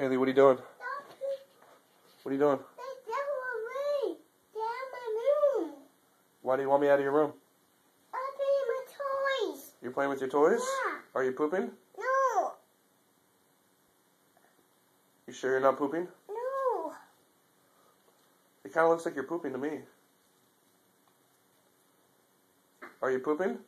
Haley, what are you doing? What are you doing? They out my room. Why do you want me out of your room? I'm playing my toys. You're playing with your toys? Yeah. Are you pooping? No. You sure you're not pooping? No. It kind of looks like you're pooping to me. Are you pooping?